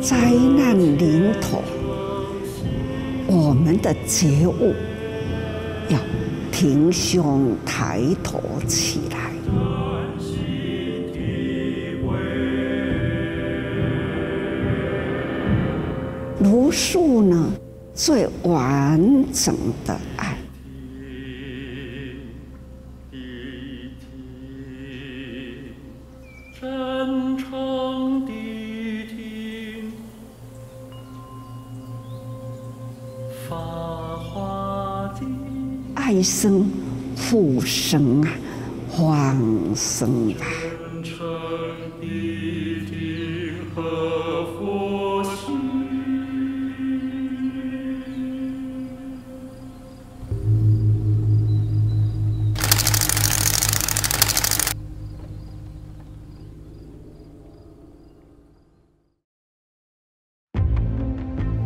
灾难临头，我们的觉悟要挺胸抬头起来。如树呢，最完整的爱生复生啊，放生啊。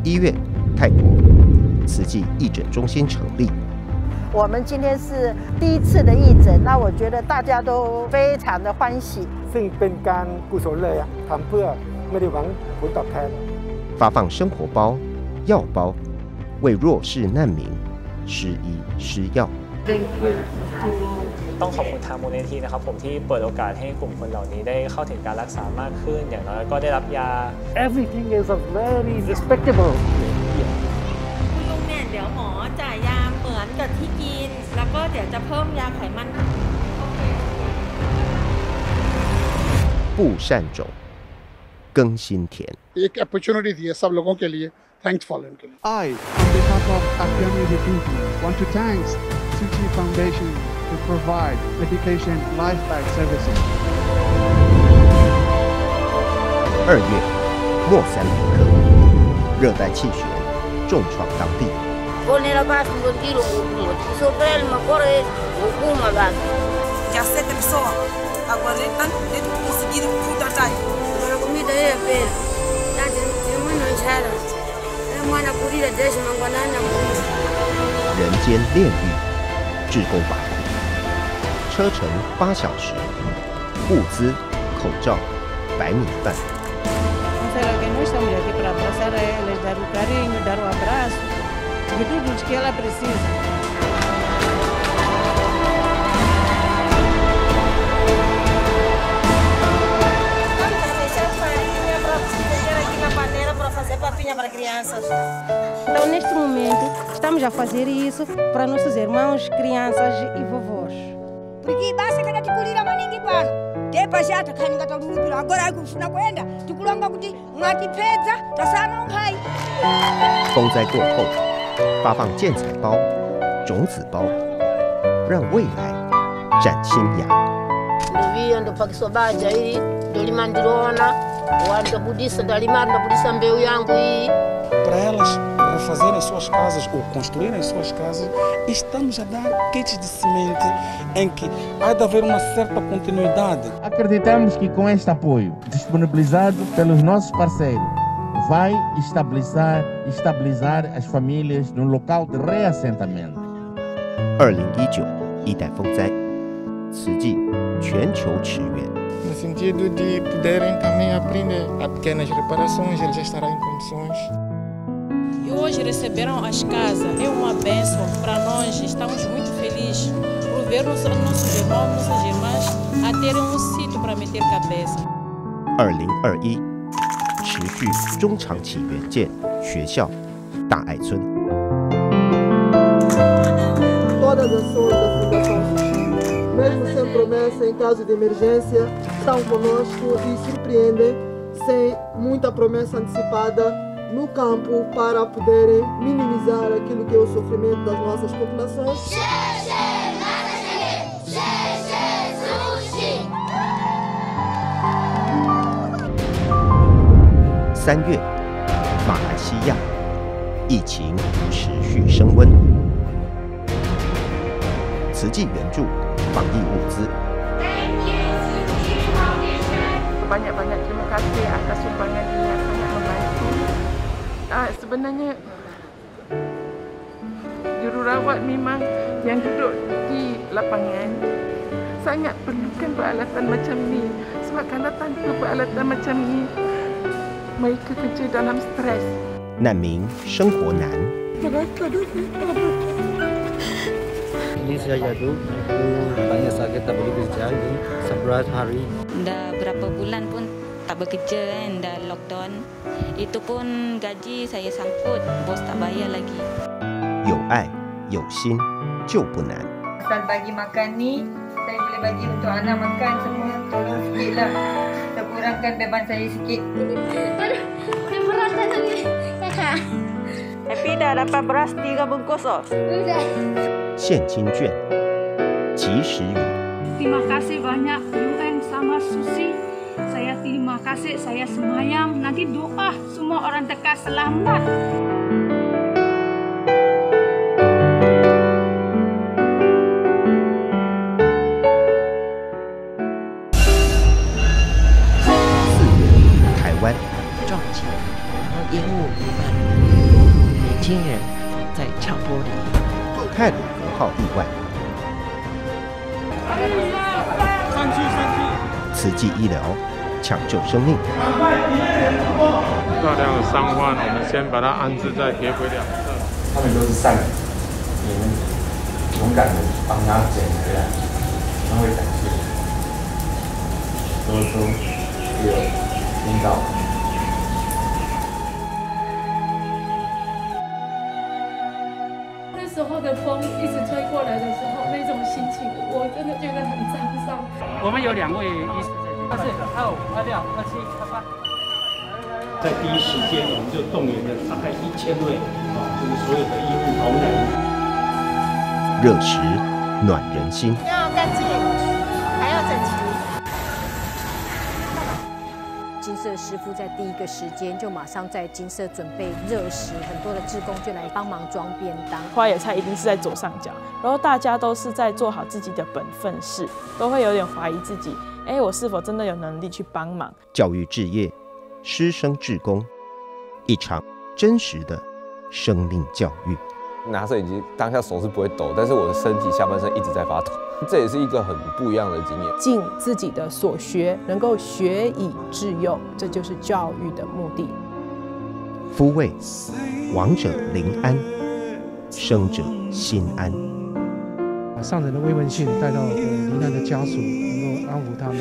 一月，泰国慈济义诊中心成立，我们今天是第一次的义诊，那我觉得大家都非常的欢喜。 ซึ่งเป็นการกุศลเลยอะทำเพื่อไม่ได้หวังผลตอบแทน 发放生活包、药包，为弱势难民施医施药。 ต้องขอบคุณทางมูลนิธินะครับผมที่เปิดโอกาสให้กลุ่มคนเหล่านี้ได้เข้าถึงการรักษามากขึ้น อย่างน้อยก็ได้รับยา everything is a very respectable เหมือนกับที่กิน แล้วก็เดี๋ยวจะเพิ่มยาไขมัน 布善种，耕心田。 एक अपॉर्चुनिटी दी है सब लोगों के लिए थैंक्सफुल उनके लिए I, on behalf of Afghani people, want to thank Suchi Foundation to provide medication lifestyle services. 二月，莫三林克，热带气旋重创当地， Pone la paz un tiro, un sopel, ma corre, o kuma ba. Já sete pessoas. Agora ele está conseguindo cuidar daí. Mana comida é pera. Tá de de mano chara. É mana curida deixa mangwanana mu. 人间炼狱，志工法，车程八小时，物资、口罩、白米饭。Que para dar dar de tudo o que ela precisa. para fazer papinha para crianças. Então, neste momento, estamos a fazer isso para nossos irmãos, crianças e vovós. Porque basi kana tikulira maningi pano tepashata khani ngatalulupira agora akufuna kwenda tikulonga kuti mwatipedza tasana nkhai 风灾过后， 发放建材包、种子包，让未来崭新芽。 Ndivia ndo pakisobaja hii ndo lima ndilona wanda budisa ndalimari ndabudisa mbeu yangu hii para elas refazerem suas casas ou construírem suas casas, estamos a dar kits de semente em que há de haver uma certa continuidade. Acreditamos que com este apoio disponibilizado pelos nossos parceiros, vai estabilizar, estabilizar as famílias no local de reassentamento. 二零一九一代风灾，慈济全球驰援。 No sentido de poderem também aprender a pequenas reparações, eles já estarão em condições. E hoje receberam as casas. É uma bênção para nós. Estamos muito felizes por ver os nossos irmãos, nossas irmãs a terem um sítio para meter cabeça. 二零二一， 持续中长期援建学校大爱村。 Todas as ações da Fundação Sushi, mesmo sem promessa em caso de emergência, estão conosco e surpreendem sem muita promessa antecipada no campo para poderem minimizar aquilo que é o sofrimento das nossas populações. 三月，马来西亚疫情持续升温，慈济援助防疫物资。Banyak-banyak cuma kasih atas semua yang sangat membantu. Uh, sebenarnya jururawat memang yang duduk di lapangan sangat perlukan peralatan macam ni. Sebab kalau tanpa peralatan macam ni, mereka kerja dalam stres. 难民生活难， Ini saya jatuh, banyak sakit tak boleh kerja ini, seberat hari. Dah berapa bulan pun tak bekerja kan, dah lockdown. Itu pun gaji saya sangkut, bos tak bayar lagi. 有爱有心就不难。 Asal bagi makan ni, saya boleh bagi untuk anak makan semua. Tolong sikit lah. Saya kurangkan beban saya sikit. Happy dah dapat beras tiga bungkus oh. 现金券，及时雨， Terima kasih banyak UN sama Susi. Saya terima kasih, saya semayang. Nanti doa semua orang dekat selamat. 年轻人在唱玻璃。泰鲁格号意外，慈济医疗抢救生命，大量的伤患，我们先把它安置在铁轨两侧。他们都是善人，你们勇敢的帮他捡回来，他会感谢。多说有听到。时候的风一直吹过来的时候，那种心情，我真的觉得很沧桑。我们有两位医师在这里，二四、二五、二六、二七、二八。在第一时间，我们就动员了大概一千位啊，就是所有的医护同仁。热食暖人心。色师傅在第一个时间就马上在金色准备热食，很多的志工就来帮忙装便当。花野菜一定是在左上角，然后大家都是在做好自己的本分事，都会有点怀疑自己，哎，我是否真的有能力去帮忙？教育置业，师生志工，一场真实的生命教育。拿摄影机当下手是不会抖，但是我的身体下半身一直在发抖，这也是一个很不一样的经验。尽自己的所学，能够学以致用，这就是教育的目的。夫为亡者临安，生者心安。把上人的慰问信带到呃罹难的家属，能够安抚他们。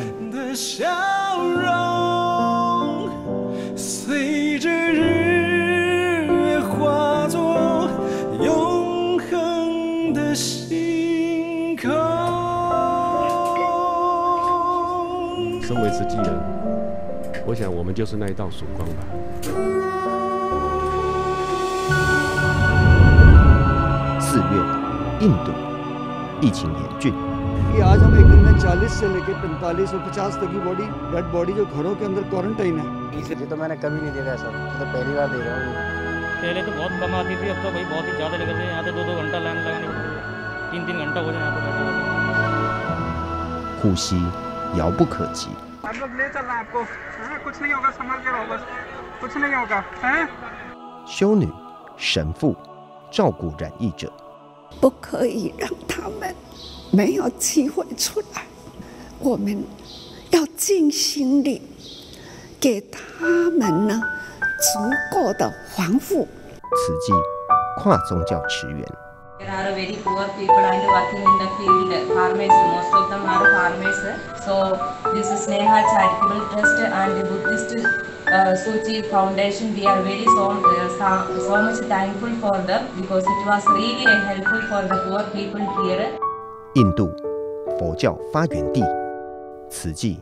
我想我们就是那一道曙光吧。四月，印度疫情严峻， कि आज हम एक दिन में 40 से लेकर 45 और 50 तक की बॉडी डेड बॉडी जो घरों के अंदर क्वारंटाइन है ये तो मैंने कभी नहीं देखा सर ये तो पहली बार देख रहा हूँ पहले तो बहुत कम आती थी अब तो भाई बहुत ही ज़्यादा लेकर के यहाँ तो दो दो घंटा लाइन लगानी पड़ती है तीन तीन घंटा हो जाए यहाँ पर बैठे बैठे 呼吸遥不可及。 हम लोग ले चल रहे हैं आपको हाँ, कुछ नहीं होगा संभल के रहो बस कुछ नहीं होगा हैं 修女、神父照顾染疫者，不可以让他们没有机会出来。我们要尽心力给他们呢足够的防护。慈济跨宗教驰援。 There are very poor people and working in the field, farmers, most of them are farmers. So this is Sneha Charitable Trust and the Buddhist uh, Suchi Foundation, we are very so, uh, so, so much thankful for them because it was really helpful for the poor people here. 印度佛教发源地，慈济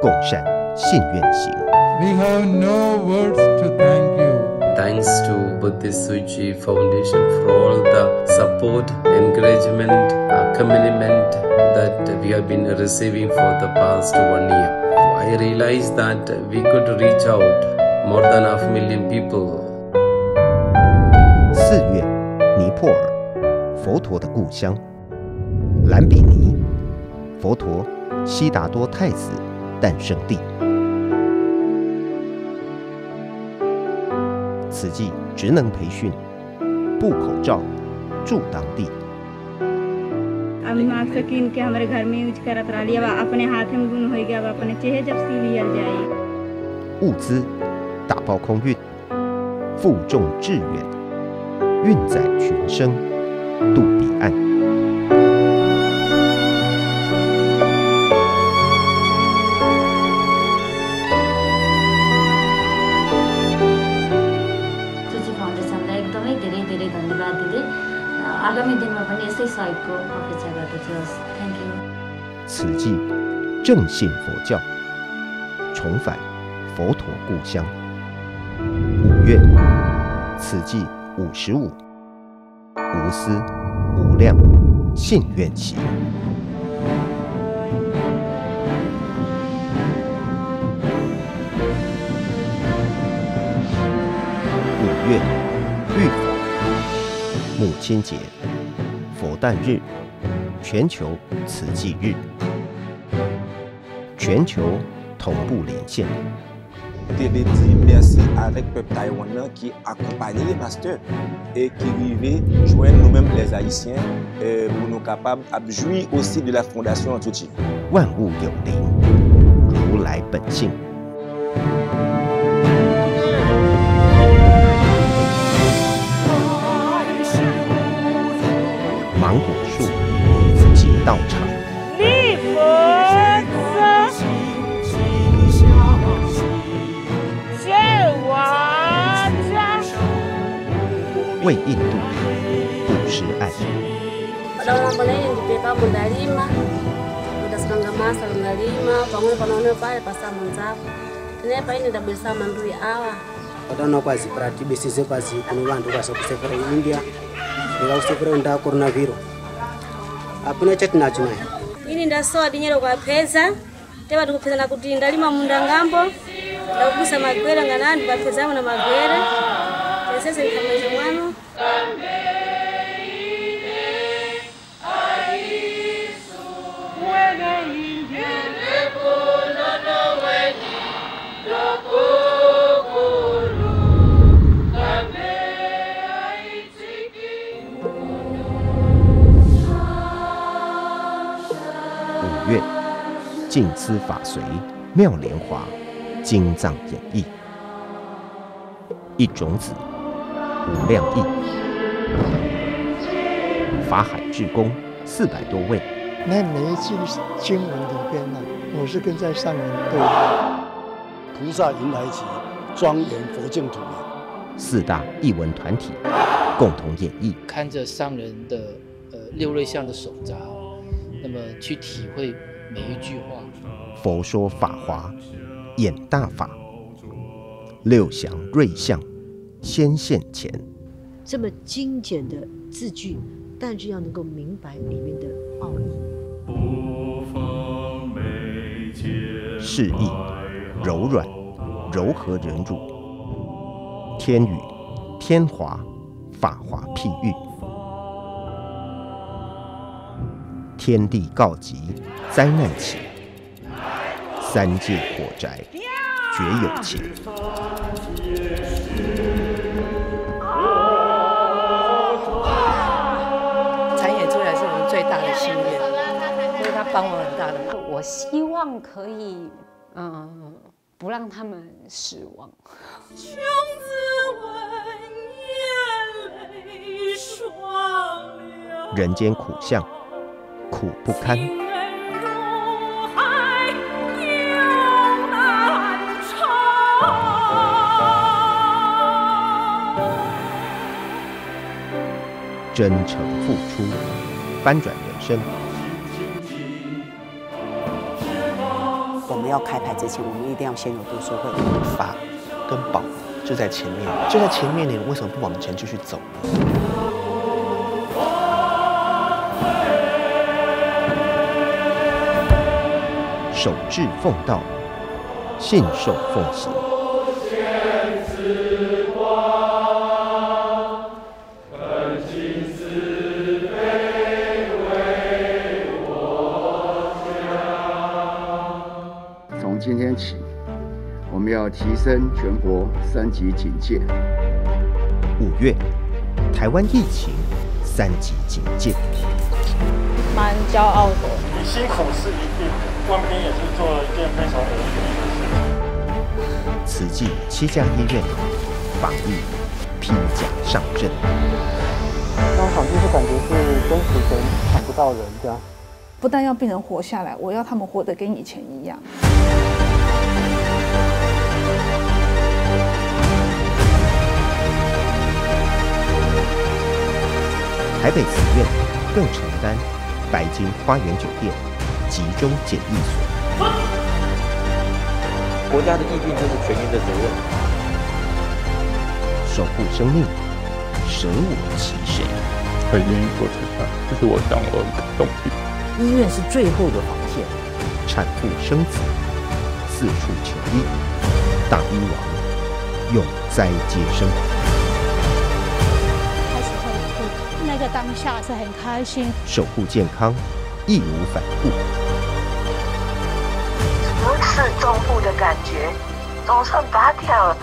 共善信愿行。 We have no words to thank you. Thanks to Buddhist Suchi Foundation for all the support, encouragement, accompaniment that we have been receiving for the past one year. I realized that we could reach out more than half a million people 四月，尼泊尔，佛陀的故乡，兰比尼，佛陀悉达多太子诞生地。慈济职能培训，布口罩，住当地。 अब मास्क कीन के हमारे घर में यूज करत रही अब अपने हाथ में गुण हो गया अब अपने चेहरे जब सी लियल जाए 物资 打包空运，负重致远，运载群生，渡彼岸。 此际正信佛教，重返佛陀故乡。五月，此际五十五，无私无量，信愿起。五月，浴佛，母亲节。诞日，全球慈济日，全球同步连线。Dit merci avec le taïwanais qui accompagne les pasteurs et qui arrivait joindre nous-mêmes les Haïtiens euh, pour nous capables de jouir aussi de la fondation Tuti. 万物有灵，如来本性。道场，礼佛先瓦家。为印度布施爱。Pada orang boleh yang di PK Bunda Lima, Bunda Serangga Mas, Serangga Lima, bangun panono pale pasa munzapo. Tene pa ini da bisa mandui awa. vatanokwazi pratibesize kwazi kuno vantu kwasa kusefera india ndikakusefera nda coronavirus apana chatinacho ini ndasowa dinyero kwa tema teva ndikupezana kuti ndalima munda ng'ambo. Ndakubusa magwera nganani ndipapezamo na magwera. Sese nkamwezi mwanu 净思法随妙莲华经藏演义，一种子无量义，法海智公四百多位，那每一句经文里边呢，我是跟在上人对话。菩萨迎来集，庄严佛净土。四大译文团体共同演绎。看着上人的呃六瑞相的手札，那么去体会每一句话。佛说法华，演大法，六祥瑞相先现前。这么精简的字句，但是要能够明白里面的奥义。示意柔软、柔和忍辱，天宇、天华、法华譬喻，天地告急，灾难起，三界火宅绝有情。参演出来是我们最大的心愿，所以他帮我很大的忙。我希望可以，嗯，不让他们失望。人间苦相，苦不堪。真诚付出，翻转人生。我们要开牌之前，我们一定要先有读书会。法跟宝就在前面，就在前面，你为什么不往前继续走呢？守志奉道，信受奉行。从今天起，我们要提升全国三级警戒。五月，台湾疫情三级警戒。蛮骄傲的。你辛苦是一定，官兵也是做了一件非常有意义的事情。慈济七家医院防疫披甲上阵。那场就是感觉是跟死神抢不到人这样。不但要病人活下来，我要他们活得跟以前一样。台北慈院更承担白金花园酒店集中检疫所。国家的疫病就是全民的责任。守护生命，舍我其谁？很愿意做这个，这是我想我的动力。医院是最后的防线，产妇生子，四处求医，大医王用灾接生。开始会哭，那个当下是很开心。守护健康，义无反顾。如此重复的感觉，总算拔掉了。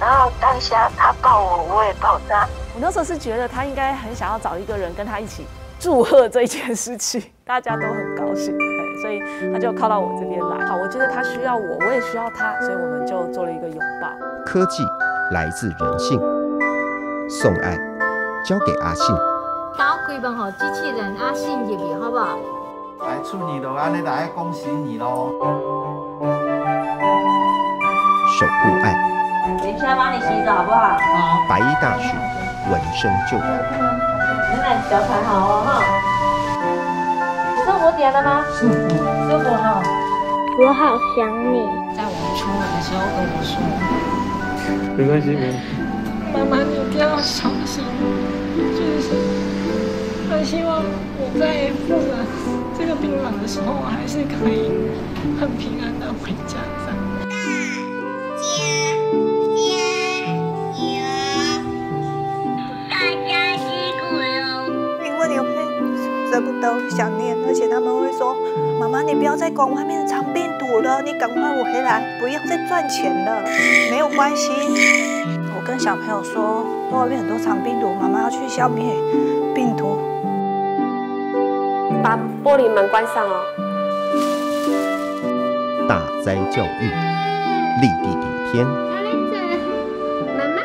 然后当下他抱我，我也抱他。我那时候是觉得他应该很想要找一个人跟他一起祝贺这件事情，大家都很高兴，所以他就靠到我这边来。好，我觉得他需要我，我也需要他，所以我们就做了一个拥抱。科技来自人性，送爱交给阿信。打开门吼，机器人阿信入去，好不好？来，祝你咯，安尼大家恭喜你咯。守护爱。等一下帮你洗澡好不好？好。白衣大使，闻声救援。奶奶脚踩好哦哈。舒服点了吗？舒服，舒服哈。我好想你。在我们出门的时候跟我说。没关系，没。妈妈，你一定要小心。就是很希望我在复燃这个病房的时候，我还是可以很平安的回家。舍不得，想念，而且他们会说：“妈妈，你不要再管外面的长病毒了，你赶快回来，不要再赚钱了，没有关系。”我跟小朋友说，外面很多长病毒，妈妈要去消灭病毒。把玻璃门关上哦。大灾教育，立地顶天。妈妈，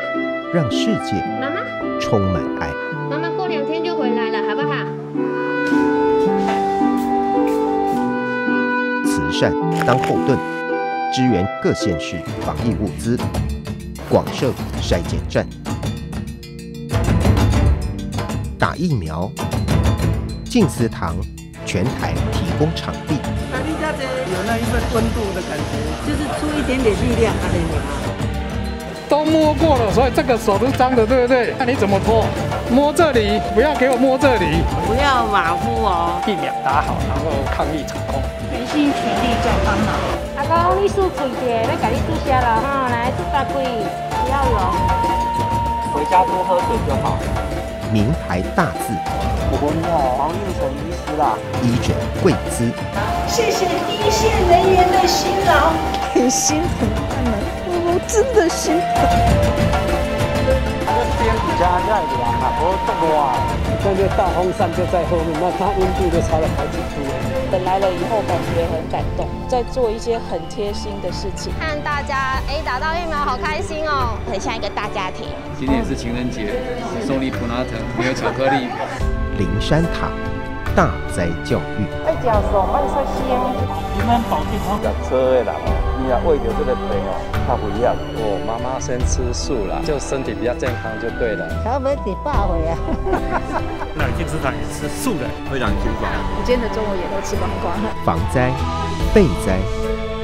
让世界妈妈充满爱。善当后盾，支援各县市防疫物资，广设筛检站，打疫苗。静思堂全台提供场地。那你家这有那一份温度的感觉，就是出一点点力量，阿玲都摸过了，所以这个手都脏的，对不对？那你怎么脱？摸这里，不要给我摸这里，不要马虎哦，疫苗打好，然后抗疫成功，全心全力在帮忙。阿公，你输开的，要给你注射了哈，来注大开，不要了。回家多喝水就好。名牌大字，我们好，黄玉成医师啦，医者贵资。谢谢第一线人员的辛劳，很心疼他们，我真的心疼。这边比较热一点嘛，不会这么晚。那就大风扇就在后面，那它温度就差了好几度。等来了以后，感觉很感动，在做一些很贴心的事情。看大家哎打到疫苗，好开心哦，很像一个大家庭。今天是情人节，送你普拿疼，没有巧克力。灵山塔大灾教育。爱食素，爱说香。你们保健好。车的人，你要为着这个病哦，他不一样。我妈妈先吃素了，就身体比较健康就对了。小妹得八回啊。那金池堂也吃素的，非常清爽。我今天的中午也都吃光光了。防灾、备灾、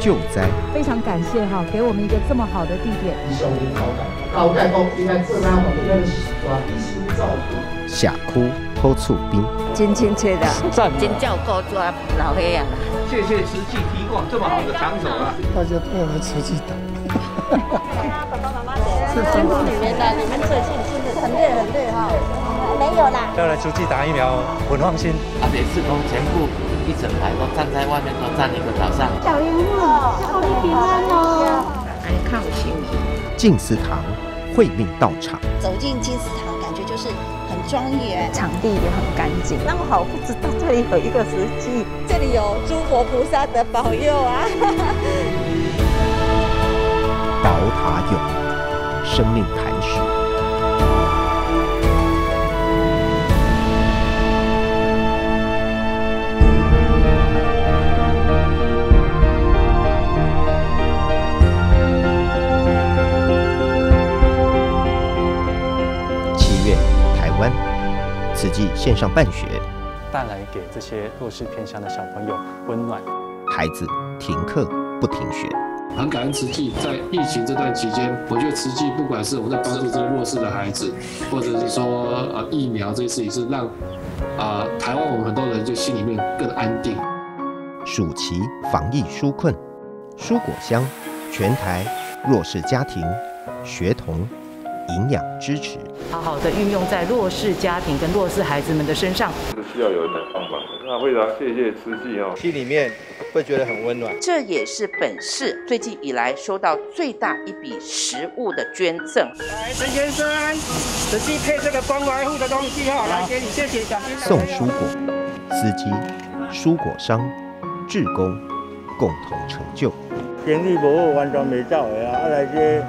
救灾。非常感谢哈，给我们一个这么好的地点。上天交代，交代讲应该做哪方面的大医生照顾。峡谷偷醋冰，真亲切的，真照顾抓老黑啊！谢谢慈济提供这么好的场所啊！大家都要来慈济打。爸爸妈妈辛苦你们了，你们最近真的很累很累哈。没有啦。要来出去打疫苗，很放心。而且是从全部一整排都站在外面，都站一个早上。小云木，祝你平安哦。安康心理。静思堂会命道场。走进静思堂，感觉就是很庄严，场地也很干净。那么好，不知道这里有一个石器，这里有诸佛菩萨的保佑啊。宝塔有，生命磐石。湾，此季线上办学，带来给这些弱势偏乡的小朋友温暖。孩子停课不停学。很感恩慈济在疫情这段期间，我觉得慈济不管是我们在帮助这些弱势的孩子，或者是说呃疫苗这些事情，是让啊、台湾我们很多人就心里面更安定。暑期防疫纾困，蔬果箱，全台弱势家庭、学童营养支持。好好的运用在弱势家庭跟弱势孩子们的身上。需要有人来帮忙。那非常谢谢慈济哦，心里面会觉得很温暖。这也是本市最近以来收到最大一笔食物的捐赠。来，陈先生，仔细配这个关怀户的东西哈，来给你，谢谢奖金。送蔬果，司机、蔬果商、志工共同成就。生意无好，完全袂走的啊！啊来这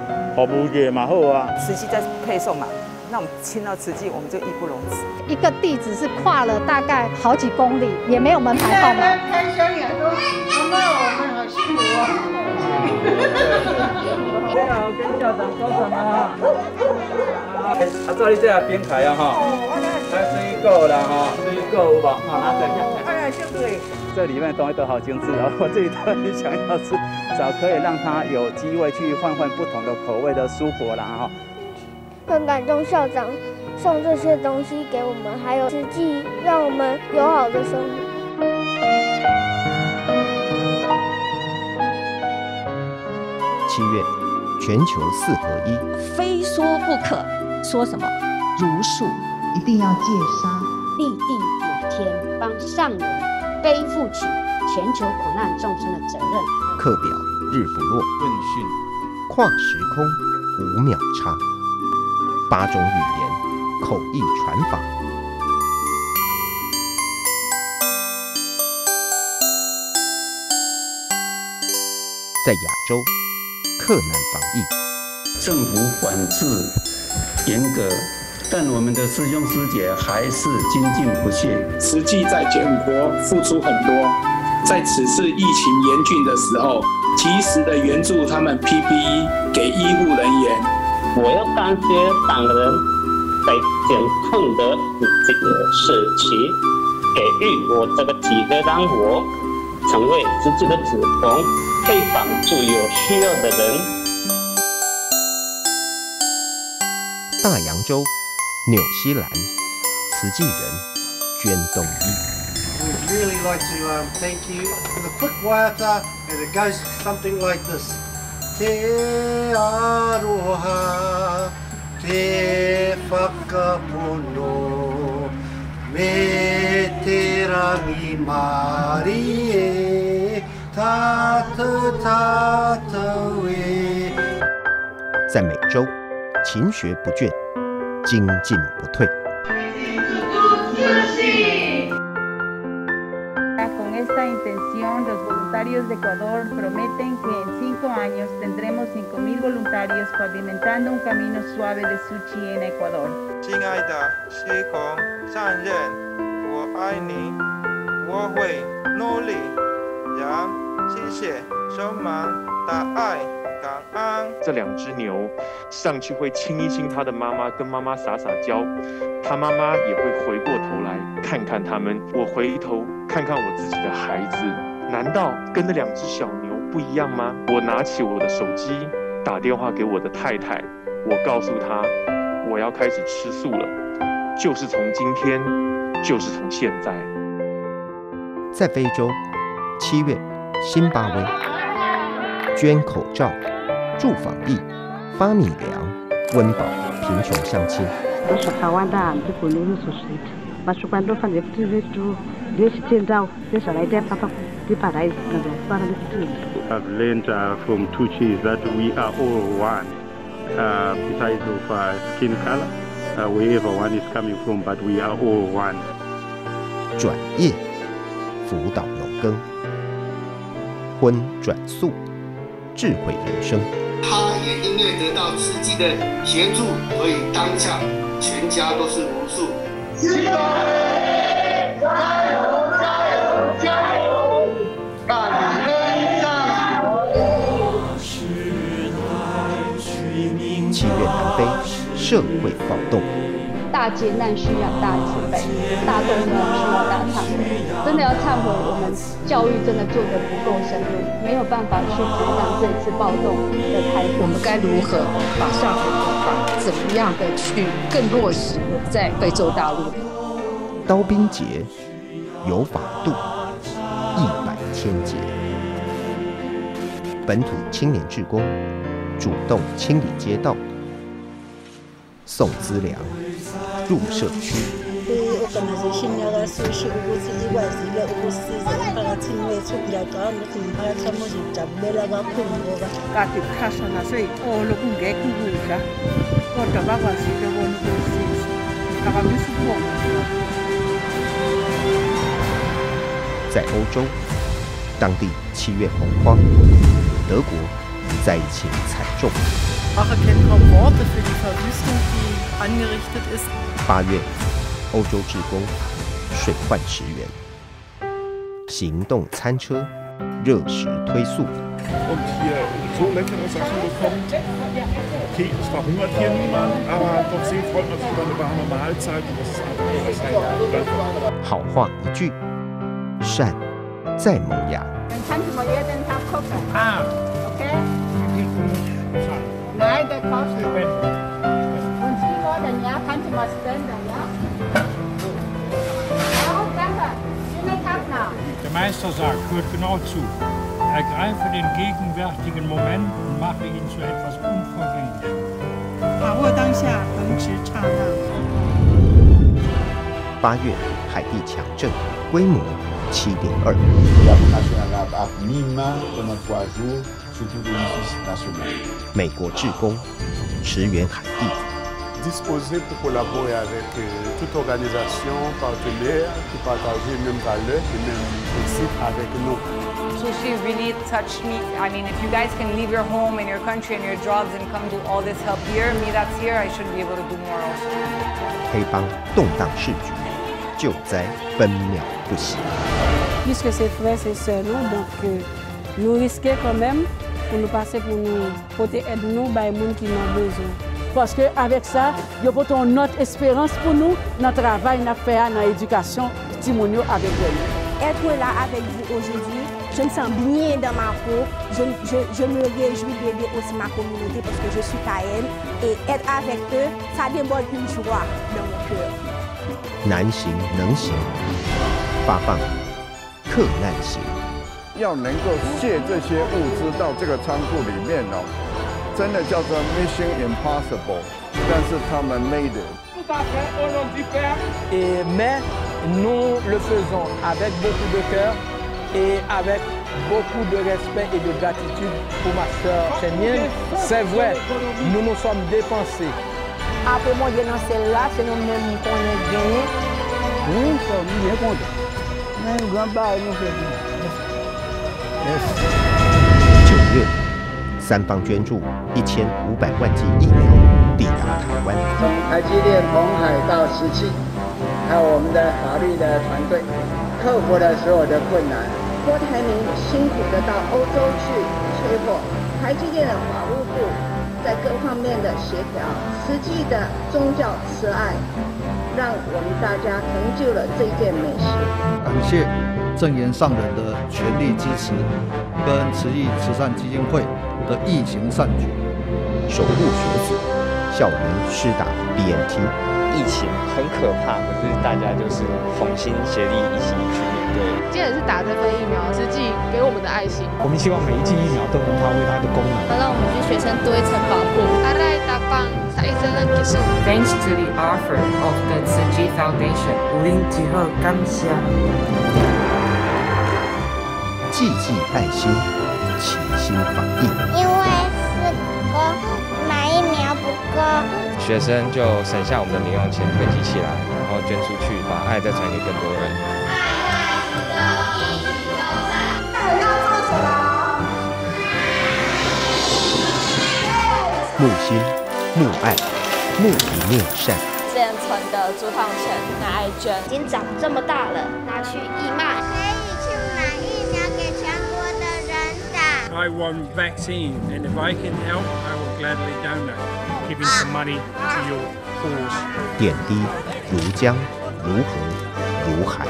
服务业嘛好啊。慈济在配送嘛，那我们签到慈济，我们就义不容辞。一个地址是跨了大概好几公里，也没有门牌号码。开箱也说，妈妈，我们好幸福啊。对啊，我跟校长说什么啊？啊，做你这样编排啊哈，还水果啦哈，水果有无？哈，拿等一下。哎呀，谢谢。这里面的东西都好精致哦，我自己特别想要是找可以让他有机会去换换不同的口味的蔬果啦哈。很感动校长送这些东西给我们，还有实际让我们有好的生活。七月，全球四合一，非说不可，说什么？如数，一定要戒杀，上人背负起全球苦难众生的责任。课表日不落，问讯，跨时空五秒差，八种语言口译传法。在亚洲，克难防疫，政府管制严格，但我们的师兄师姐还是精进不懈。实际在柬国付出很多，在此次疫情严峻的时候，及时的援助他们 PPE 给医护人员。我要感谢党人在减痛的这个时期，给予我这个机会，让我成为自己的子童，可以帮助有需要的人。大洋洲，纽西兰，慈济人捐冬衣。We'd really like to um, thank you for the quick waiata, and it goes something like this. Te aroha, te whakapono, me te rangi mari e, tātou tātou e. 在美洲，勤学不倦，精进不退。 Con esta intención, los voluntarios de Ecuador prometen que en cinco años tendremos 5.000 voluntarios pavimentando un camino suave de Suchi en Ecuador. 亲爱的西孔上任，我爱你，我会努力，让谢谢充满大爱感恩。这两只牛上去会亲一亲它的妈妈，跟妈妈撒撒娇，它妈妈也会回过头来看看它们。我回头看看我自己的孩子，难道跟那两只小牛不一样吗？我拿起我的手机，打电话给我的太太，我告诉她我要开始吃素了，就是从今天，就是从现在。在非洲，七月，辛巴威捐口罩、助防疫、发米粮，温饱贫穷乡亲。Ushakawanda ndikulimu susit. Mashukando fanye vitu vitu vyeshitendao vyeshalaita papa piparais nazo para vitu. I've learned uh, from Tucci is that we are all one. Uh, besides of uh, skin color, uh, wherever one is coming from, but we are all one. 转业，辅导农耕，荤转素，智慧人生。他也因为得到慈济的协助，所以当下全家都是无数。加油！加油！加油！感恩上祈愿南非社会暴动。大劫难需要大慈悲，大动乱需要大忏悔。真的要忏悔，我们教育真的做得不够深入，没有办法去阻挡这次暴动的开始。我们该如何把上海怎么样的去更落实在非洲大陆？刀兵劫，有法度，一百天劫。本土青年志工主动清理街道，送资粮。入社区。在欧洲，当地七月洪荒，德国灾情惨重。八月，欧洲志工水患驰援，行动餐车热食推速。好话一句，善在萌芽。Der Meister sagt, hört genau zu. Ergreife den gegenwärtigen Moment und mache ihn zu etwas Unvergänglichem. 把握当下，恒持刹那。八月，海地强震，规模七点二。美国志工驰援海地。disposé pour collaborer avec euh, toute organisation partenaire qui partage les mêmes valeurs, les mêmes principes avec nous. Sushi really touched me. I mean, if you guys can leave your home and your country and your jobs and come do all this help here, me that's here, I should be able to do more also. 黑帮动荡市局，救灾分秒不息。Puisque c'est frères et sœurs, donc euh, nous risquons quand même pour nous passer pour nous, pour aider nous, par les gens qui ont besoin. Parce qu'avec ça, il y a une autre espérance pour nous, notre travail, notre fait dans l'éducation, Timonio avec vous. Être là avec vous aujourd'hui, je me sens bien dans ma peau. Je, je, je me réjouis d'aider aussi ma communauté parce que je suis taïenne. Et être avec eux, ça déborde une joie dans mon cœur. 难行能行，发放克难行。要能够卸这些物资到这个仓库里面哦。 真的叫做 Mission Impossible，但是他们 made it。Et mais nous le faisons avec beaucoup de cœur et avec beaucoup de respect et de gratitude pour ma soeur Chénienne. C'est vrai, nous nous sommes dépensés. Après moi, je dans celle-là, c'est nous-mêmes qu'on a gagné. Oui, nous sommes bien contents. Même grand-père nous fait bien. 三方捐助一千五百万剂疫苗抵达台湾。从台积电、红海到石器，还有我们的法律的团队，克服了所有的困难。郭台铭辛苦的到欧洲去催货，台积电的法务部在各方面的协调，实际的宗教慈爱，让我们大家成就了这件美事。感谢正言上人的全力支持，跟慈义慈善基金会。的疫情散去，守护学子，校园施打 BNT。疫情很可怕，可是大家就是同心协力一起去面对。既然是打这份疫苗，是寄给我们的爱心。我们希望每一剂疫苗都能发挥它的功能，让我们的学生多一层保护。阿赖达邦，他一直认技术。Thanks to the offer of the Tzu Foundation，零几号感谢。济济爱心。因为四个买疫苗不够，学生就省下我们的零用钱汇集起来，然后捐出去，把爱再传给更多人。木心、木爱、木一面善。之前存的竹筒钱拿来捐，已经长这么大了，拿去义卖。I want vaccine, and if I can help, I will gladly donate, giving some money to your cause. 点滴如江，如河，如海。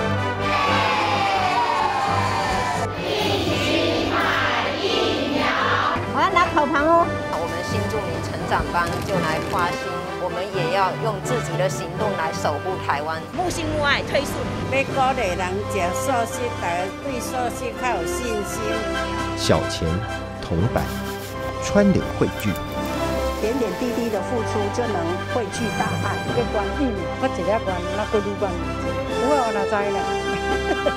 我要拿口盘哦。我们新住民成长班就来发心，我们也要用自己的行动来守护台湾。木心木爱推速，要鼓励人食素食，大家对素食较有信心。小钱铜板，川流汇聚。点点滴滴的付出，就能汇聚大爱。一个关闭，我一个关，那个路关，我我哪知呢？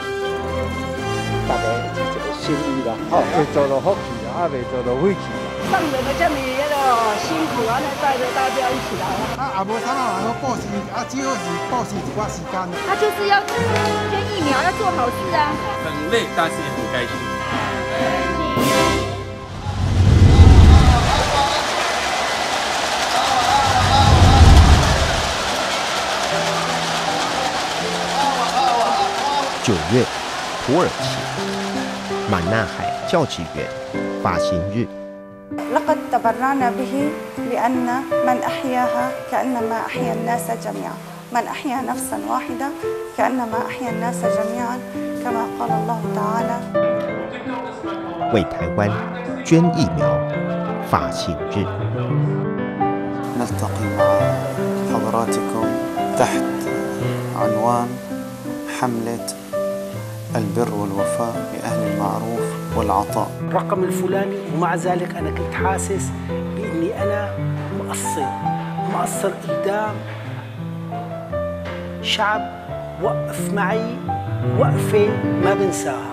大家是一个心意啦，哦，会做到福气啦，啊，未做到晦气。上这么那个辛苦啊，那带着大家一起来。啊，也无啥人好报喜，啊，只好是报喜一寡时间。他就是要捐疫苗，要做好事啊。很累，但是也很开心。九月，土耳其满纳海教职员发薪日。 لقد تبرعنا به لأن من أحياها كأنما أحيا الناس جميعا من أحيا نفسا واحدة كأنما أحيا الناس جميعا كما قال الله تعالى 为台湾捐疫苗发薪日。 نلتقي مع حضراتكم تحت عنوان حملة البر والوفاء بأهل المعروف والعطاء الرقم الفلاني ومع ذلك أنا كنت حاسس بإني أنا مقصر مقصر قدام شعب وقف معي وقفة ما بنساها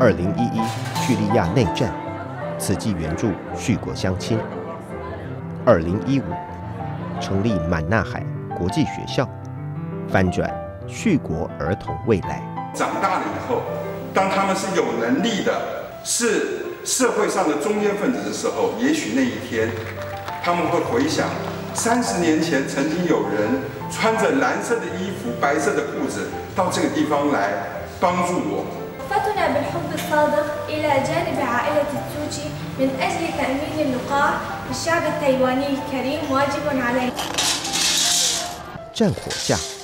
二零一一叙利亚内战，慈济援助叙国乡亲。二零一五成立满纳海国际学校，翻转 续国儿童未来。长大了以后，当他们是有能力的，是社会上的中间分子的时候，也许那一天，他们会回想，三十年前曾经有人穿着蓝色的衣服、白色的裤子到这个地方来帮助我。战火下。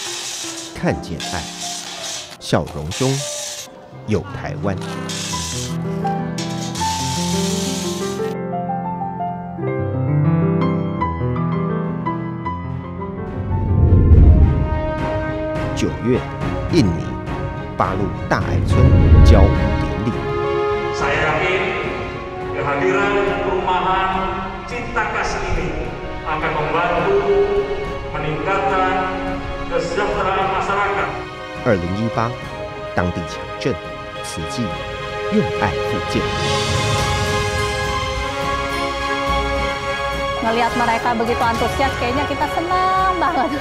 看见爱，笑容中有台湾。九月，印尼巴路大爱村交舞典礼。Saya yakin kehadiran perumahan cinta kasih ini akan membantu meningkatkan. 二零一八，当地强震，慈济用爱复建。 Ngelihat mereka begitu antusias, kayaknya kita senang banget.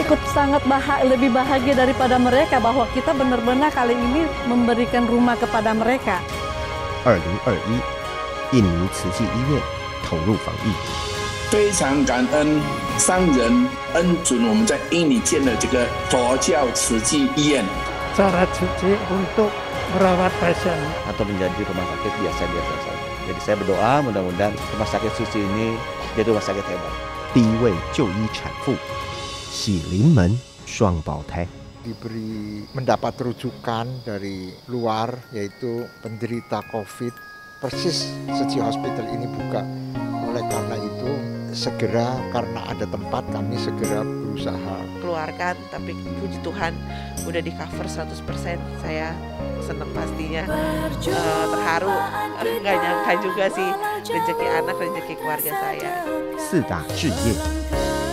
Ikut sangat bahagia, lebih bahagia daripada mereka bahwa kita benar-benar kali ini memberikan rumah kepada mereka. 二零二一，印尼慈济医院投入防疫。 非常感恩商人恩准我们在印尼建了这个佛教慈济医院。 Cara suci untuk merawat pasien. Atau menjadi rumah sakit biasa-biasa saja. Jadi saya berdoa mudah-mudahan rumah sakit suci ini jadi rumah sakit hebat. 第一位就医产妇，喜临门双胞胎。 diberi mendapat rujukan dari luar yaitu penderita COVID persis Seci Hospital ini buka oleh karena itu segera karena ada tempat kami segera berusaha keluarkan tapi puji Tuhan udah di cover 100% saya senang pastinya uh, terharu nggak nyangka juga sih rezeki anak rezeki keluarga saya 四大置业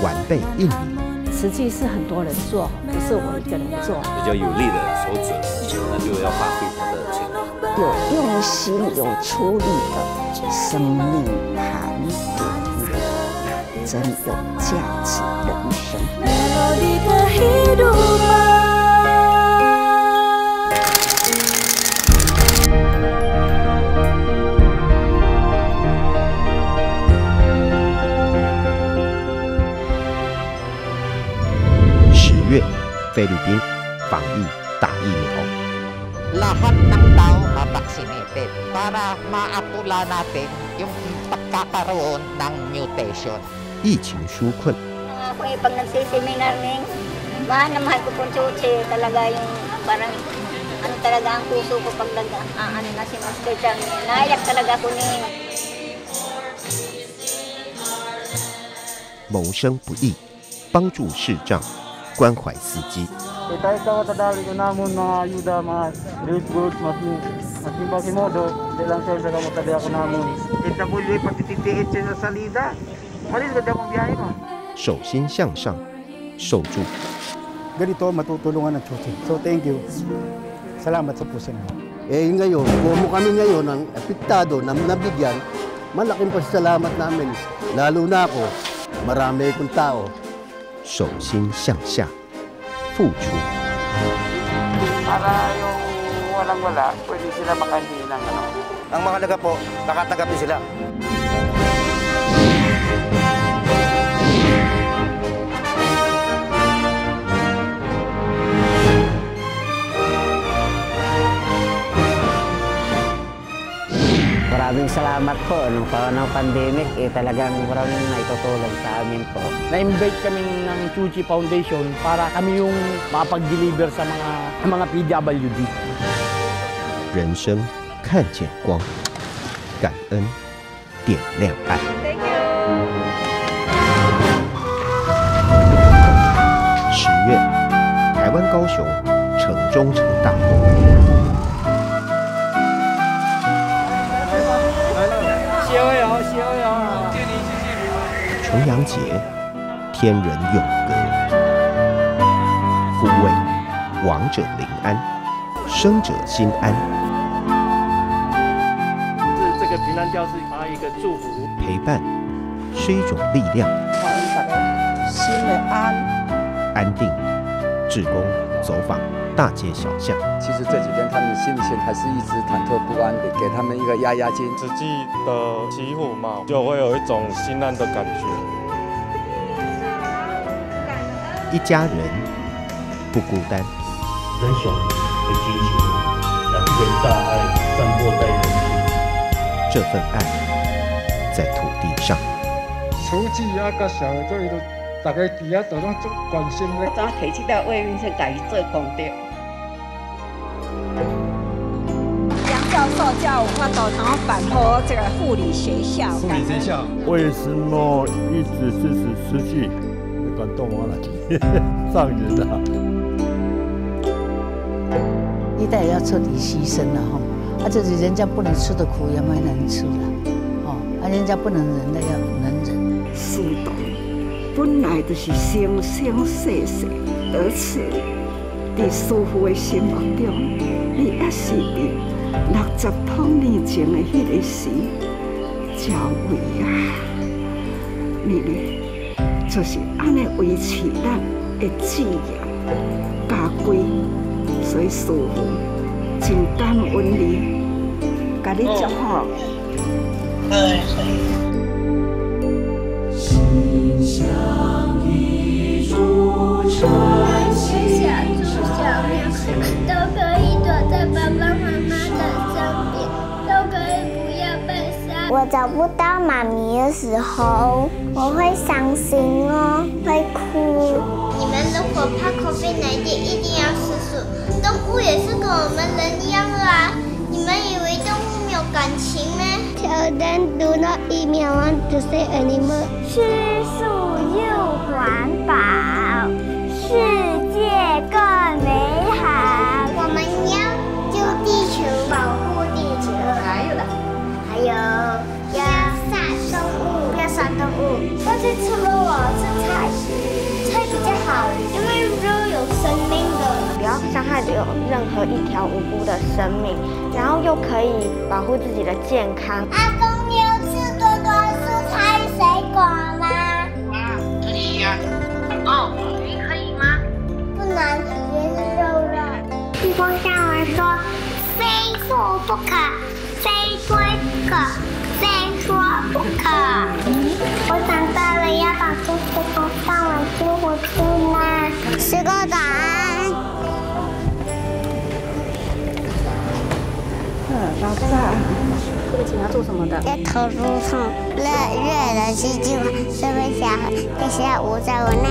完备印尼。 慈济是很多人做，不是我一个人做。比较有力的手指，那就要发挥它的潜能。有用心、有出力的生命盘点， 真有价值人生。十月，菲律宾防疫打疫苗。lahat ng tao mabaksinated para maapula natin yung pagkakaroon ng mutation. 疫情纾困。谋生不易，帮助市障，关怀司机。Malis ka mo biyahe mo. 手心向上，受助。 Ganito matutulungan ng Chuchi. So thank you. Salamat sa puso niyo. Eh ngayon, kumo kami ngayon ng apektado na nabigyan, malaking pasalamat namin. Lalo na ako, marami akong tao. 手心向下，付出。 Para yung walang-wala, pwede sila makahingi ng ano. Ang mga naga po, nakatanggapin sila. Maraming salamat po. Nung panahon ng pandemic, eh, talagang maraming naitutulong sa amin po. Na-invite kami ng Chuchi Foundation para kami yung makapag-deliver sa mga mga PWD. 人生看见光，感恩点亮爱。十月，台湾高雄城中城大火。 重阳节，天人永隔，故谓亡者临安，生者心安，是这个平安吊是发一个祝福。陪伴是一种力量，心的安。安定，志工走访大街小巷。其实这几天他们心情还是一直忐忑不安的，给他们一个压压惊。实际的起火嘛，就会有一种心安的感觉。一家人不孤单。人手的激情，让这个大爱散播在人间。这份爱在土地上。大家伫遐都拢足关心咧。早提起到卫生先家己做功德。杨教授叫我发抖，然后反驳这个护理学校。护理学校为什么一直支持失去？感动我了，上人啊！一代要彻底牺牲了哈，啊，这是人家不能吃的苦也蛮难吃的，哦，啊，人家不能忍的要能忍。师道本来就是生生世世，而且在师傅的心目中，你也是伫六十多年前的迄个时教位啊，你呢？就是安尼维持咱的志业家规，所以师傅真感恩你，甲你祝福。心我找不到妈咪的时候，我会伤心哦，会哭。你们如果怕 COVID-19，一定要吃素。动物也是跟我们人一样的啊！你们以为动物没有感情吗？Tell them do not eat me. I want to say animal. 吃素又环保，世界更美好。我们要救地球，保护地球。还有的，还有要杀动物，要杀动物。但是除了我吃菜，菜比较好，因为肉有生命的。不要伤害有任何一条无辜的生命，然后又可以保护自己的健康。阿公，说：“非做不可，非说不可，非说不可。”我长大了要把叔叔都放我屁股去啦。十个答案。嗯，老师。做什么的？在图书，热热，是不是想，就是我在我那。